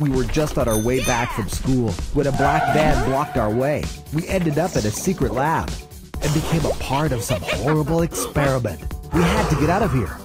We were just on our way back from school when a black van blocked our way. We ended up in a secret lab and became a part of some horrible experiment. We had to get out of here.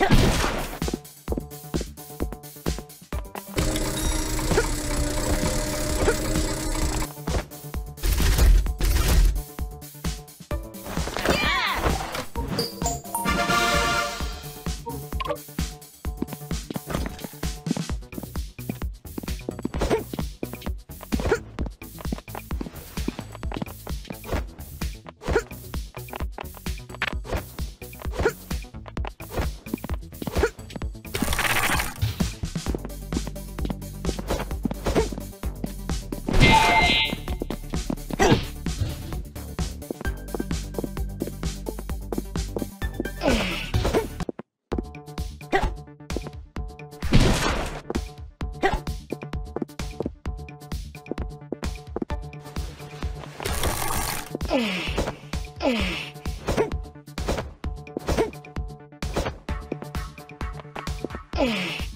Yeah. Oh.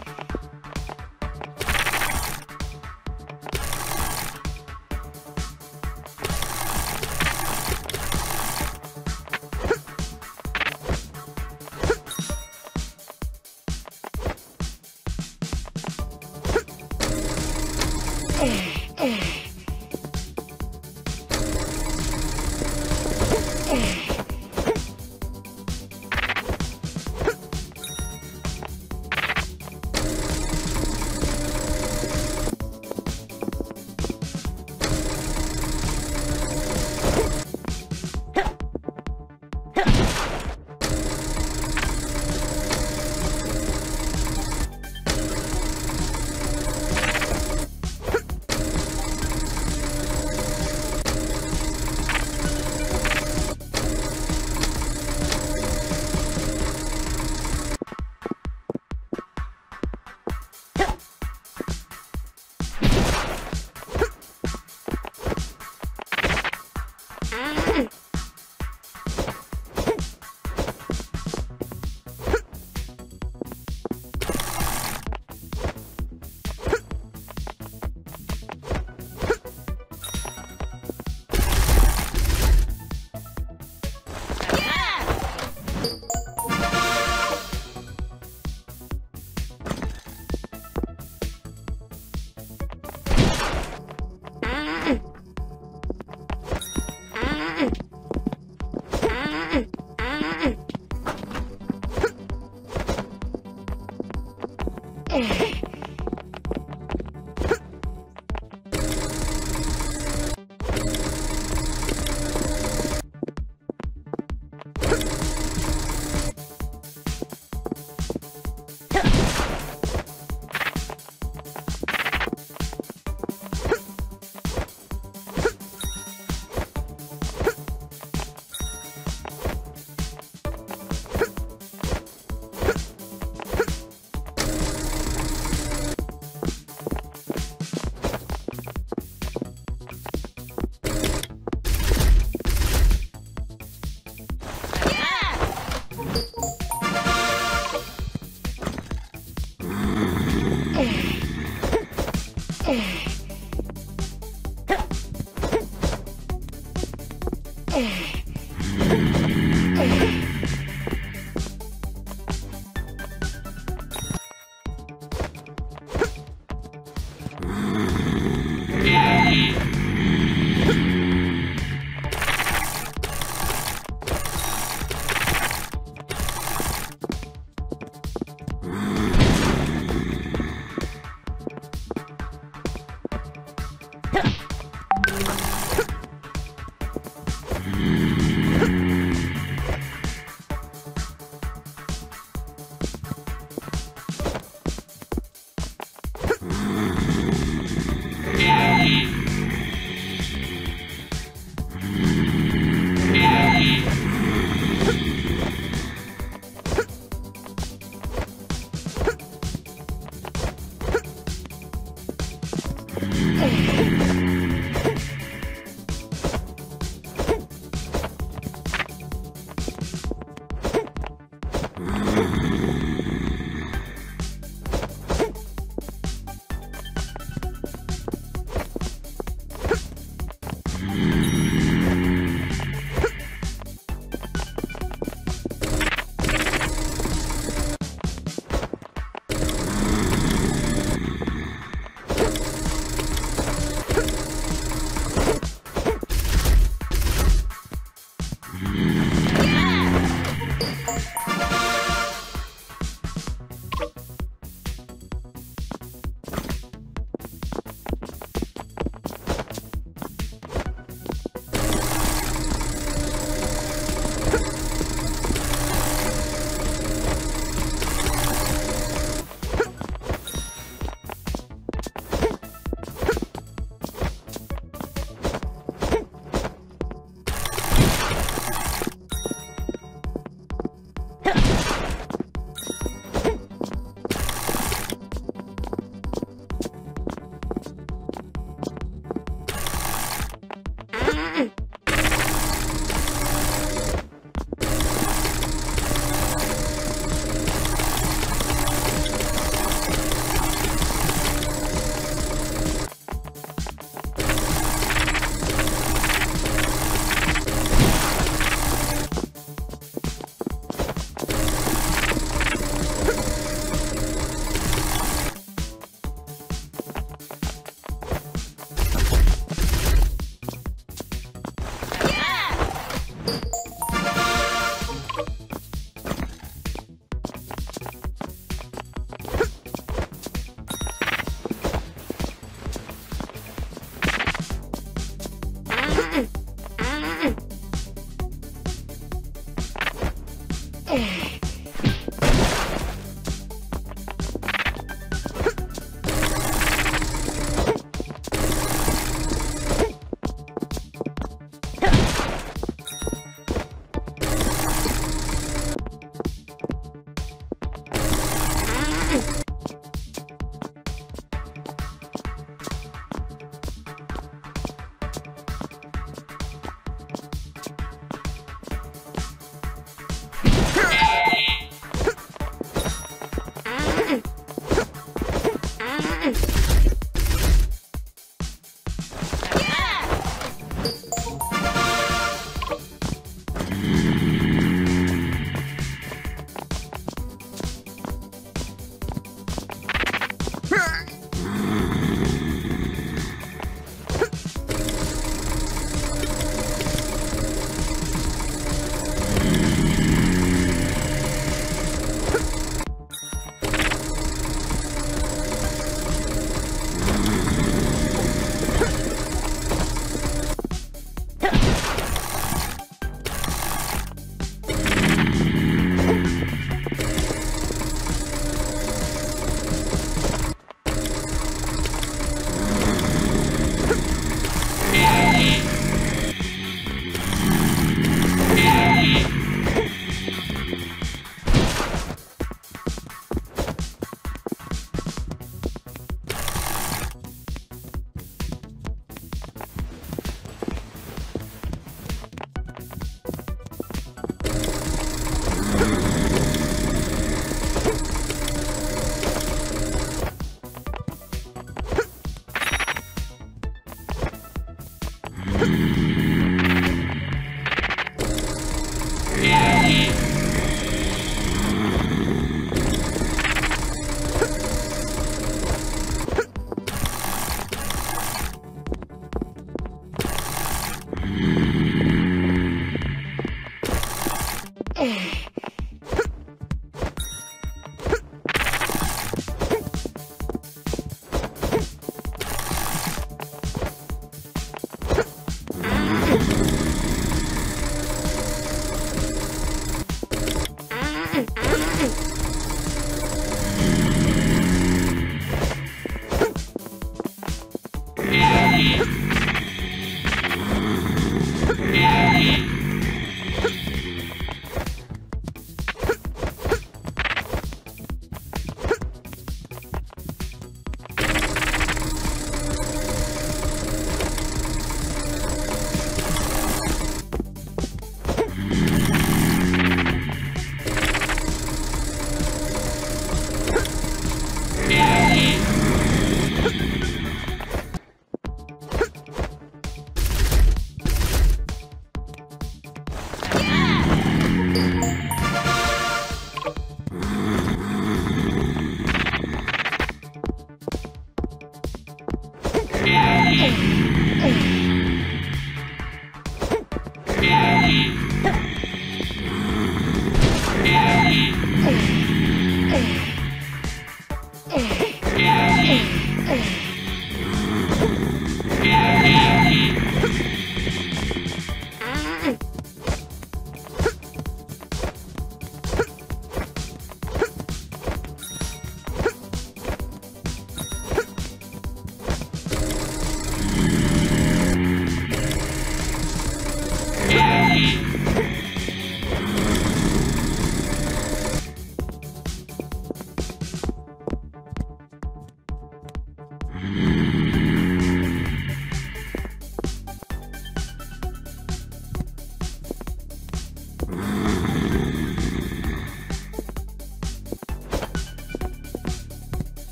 Hey!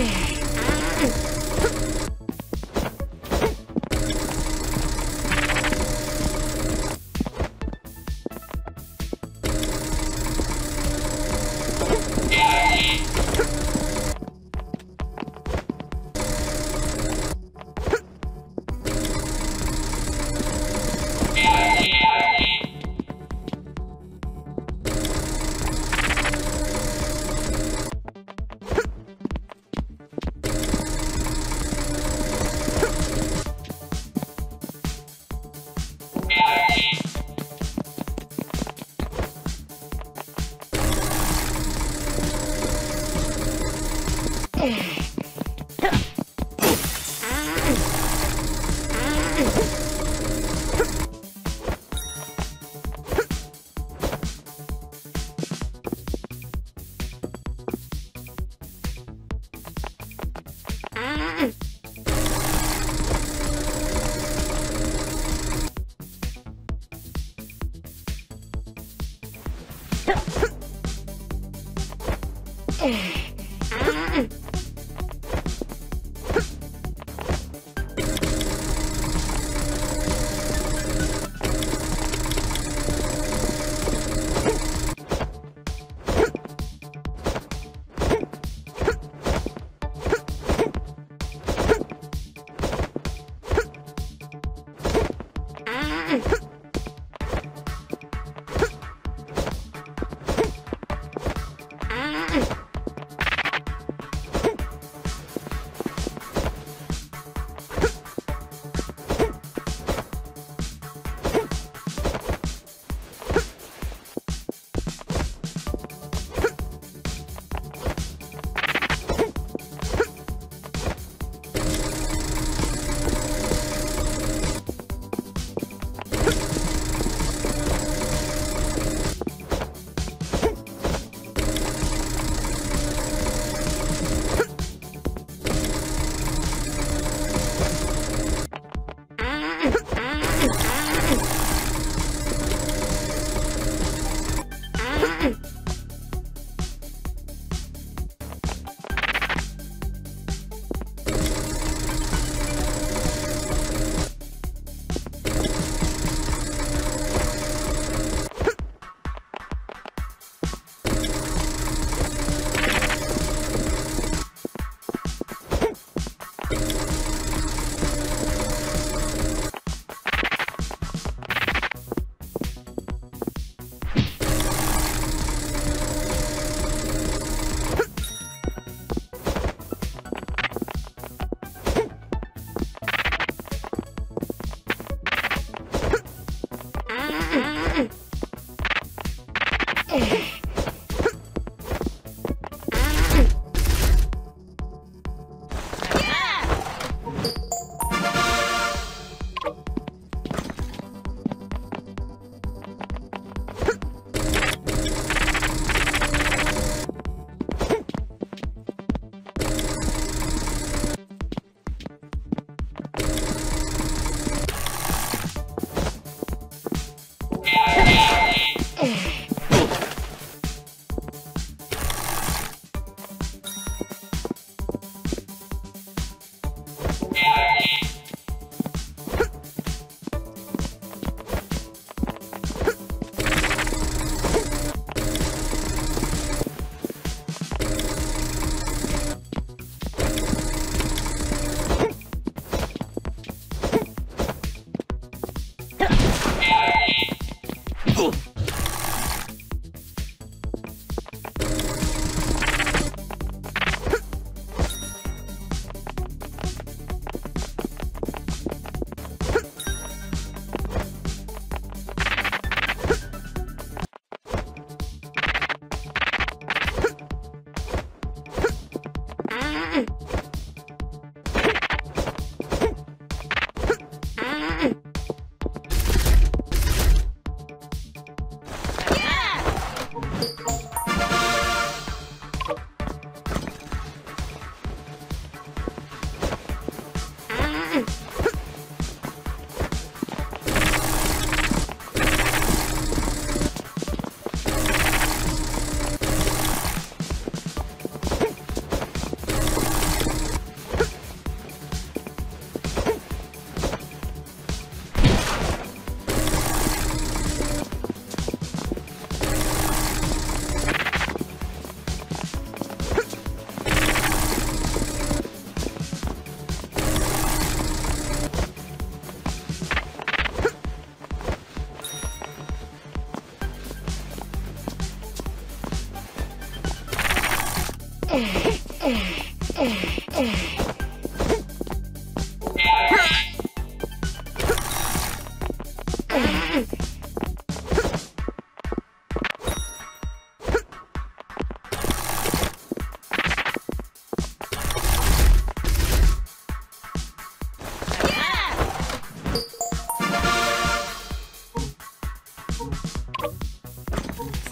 Yeah.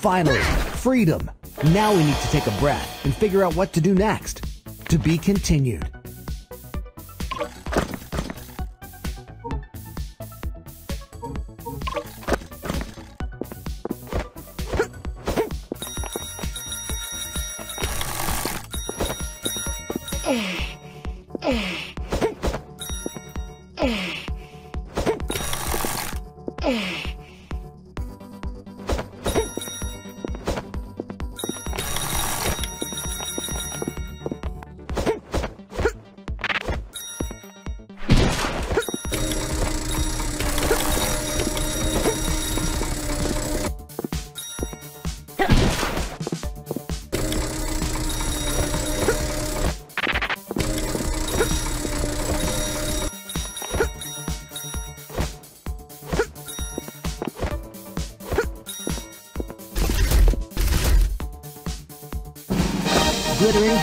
Finally, freedom. Now we need to take a breath and figure out what to do next. To be continued. glittering